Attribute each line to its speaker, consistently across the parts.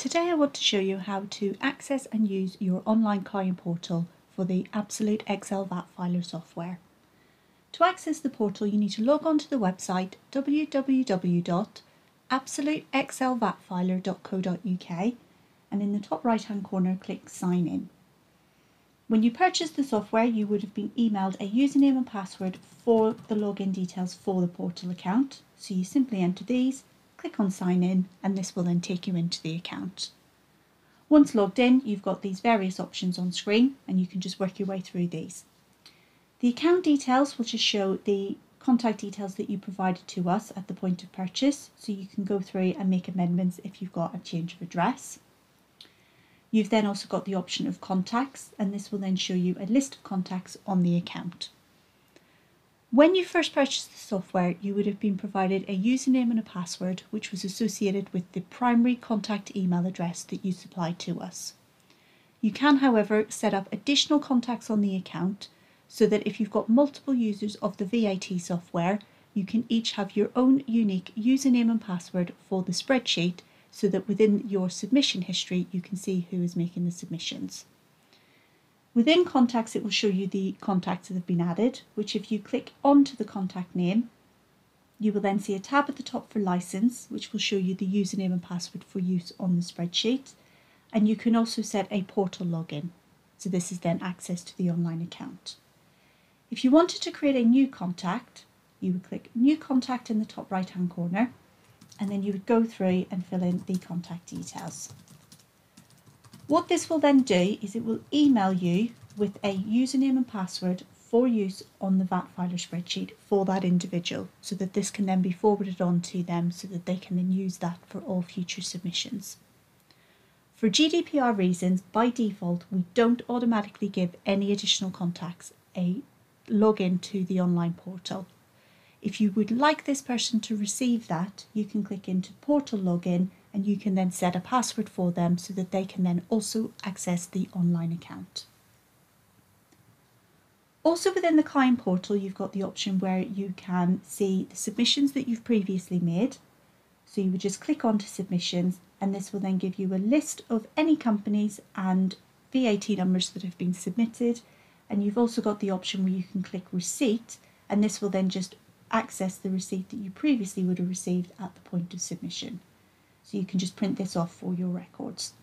Speaker 1: Today I want to show you how to access and use your online client portal for the Absolute Excel VAT Filer software. To access the portal you need to log on to the website www.absoluteexcelvatfiler.co.uk and in the top right hand corner click sign in. When you purchased the software you would have been emailed a username and password for the login details for the portal account so you simply enter these click on sign in and this will then take you into the account. Once logged in, you've got these various options on screen and you can just work your way through these. The account details will just show the contact details that you provided to us at the point of purchase, so you can go through and make amendments if you've got a change of address. You've then also got the option of contacts and this will then show you a list of contacts on the account. When you first purchased the software, you would have been provided a username and a password which was associated with the primary contact email address that you supplied to us. You can, however, set up additional contacts on the account so that if you've got multiple users of the VAT software, you can each have your own unique username and password for the spreadsheet so that within your submission history you can see who is making the submissions. Within contacts, it will show you the contacts that have been added, which if you click onto the contact name, you will then see a tab at the top for license, which will show you the username and password for use on the spreadsheet. And you can also set a portal login. So this is then access to the online account. If you wanted to create a new contact, you would click new contact in the top right hand corner, and then you would go through and fill in the contact details. What this will then do is it will email you with a username and password for use on the VAT filer spreadsheet for that individual so that this can then be forwarded on to them so that they can then use that for all future submissions. For GDPR reasons, by default, we don't automatically give any additional contacts a login to the online portal. If you would like this person to receive that, you can click into portal login and you can then set a password for them so that they can then also access the online account. Also within the client portal you've got the option where you can see the submissions that you've previously made. So you would just click onto submissions and this will then give you a list of any companies and VAT numbers that have been submitted and you've also got the option where you can click receipt and this will then just access the receipt that you previously would have received at the point of submission. So you can just print this off for your records.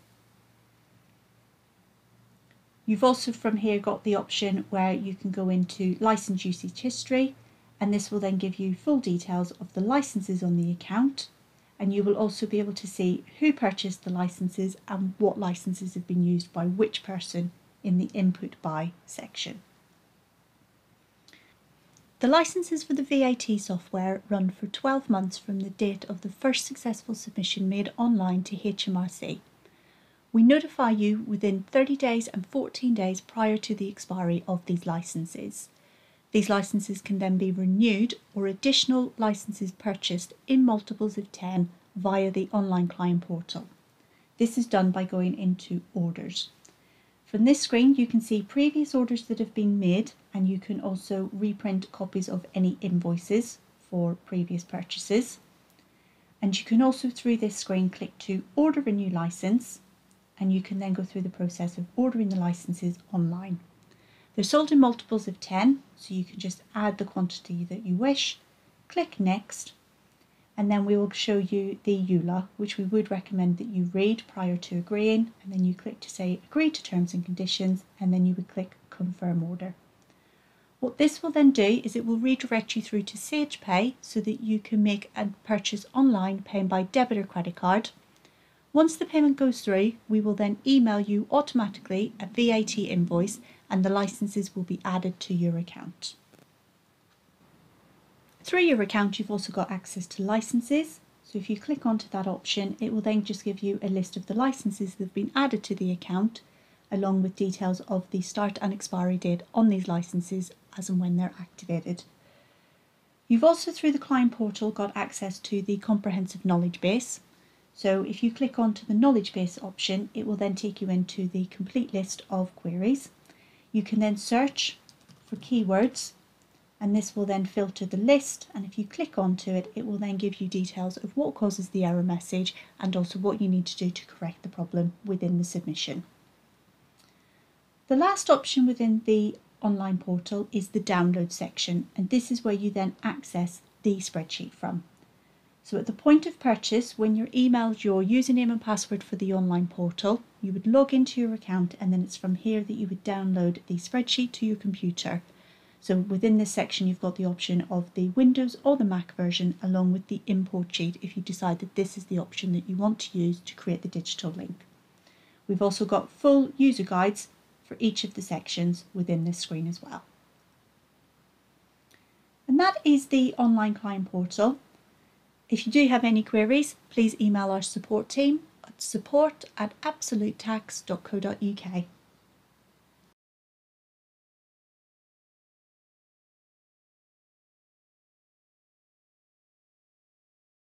Speaker 1: You've also from here got the option where you can go into license usage history and this will then give you full details of the licenses on the account and you will also be able to see who purchased the licenses and what licenses have been used by which person in the input by section. The licenses for the VAT software run for 12 months from the date of the first successful submission made online to HMRC. We notify you within 30 days and 14 days prior to the expiry of these licenses. These licenses can then be renewed or additional licenses purchased in multiples of 10 via the online client portal. This is done by going into orders. From this screen you can see previous orders that have been made and you can also reprint copies of any invoices for previous purchases. And you can also through this screen click to order a new license and you can then go through the process of ordering the licenses online. They're sold in multiples of 10 so you can just add the quantity that you wish, click next and then we will show you the EULA, which we would recommend that you read prior to agreeing, and then you click to say agree to terms and conditions, and then you would click confirm order. What this will then do is it will redirect you through to Sage Pay so that you can make a purchase online paying by debit or credit card. Once the payment goes through, we will then email you automatically a VAT invoice and the licenses will be added to your account. Through your account, you've also got access to licenses. So if you click onto that option, it will then just give you a list of the licenses that have been added to the account, along with details of the start and expiry date on these licenses as and when they're activated. You've also through the client portal got access to the comprehensive knowledge base. So if you click onto the knowledge base option, it will then take you into the complete list of queries. You can then search for keywords and this will then filter the list and if you click onto it it will then give you details of what causes the error message and also what you need to do to correct the problem within the submission. The last option within the online portal is the download section and this is where you then access the spreadsheet from. So at the point of purchase, when you're emailed your username and password for the online portal, you would log into your account and then it's from here that you would download the spreadsheet to your computer. So within this section, you've got the option of the Windows or the Mac version along with the import sheet if you decide that this is the option that you want to use to create the digital link. We've also got full user guides for each of the sections within this screen as well. And that is the online client portal. If you do have any queries, please email our support team at support at absolutetax.co.uk.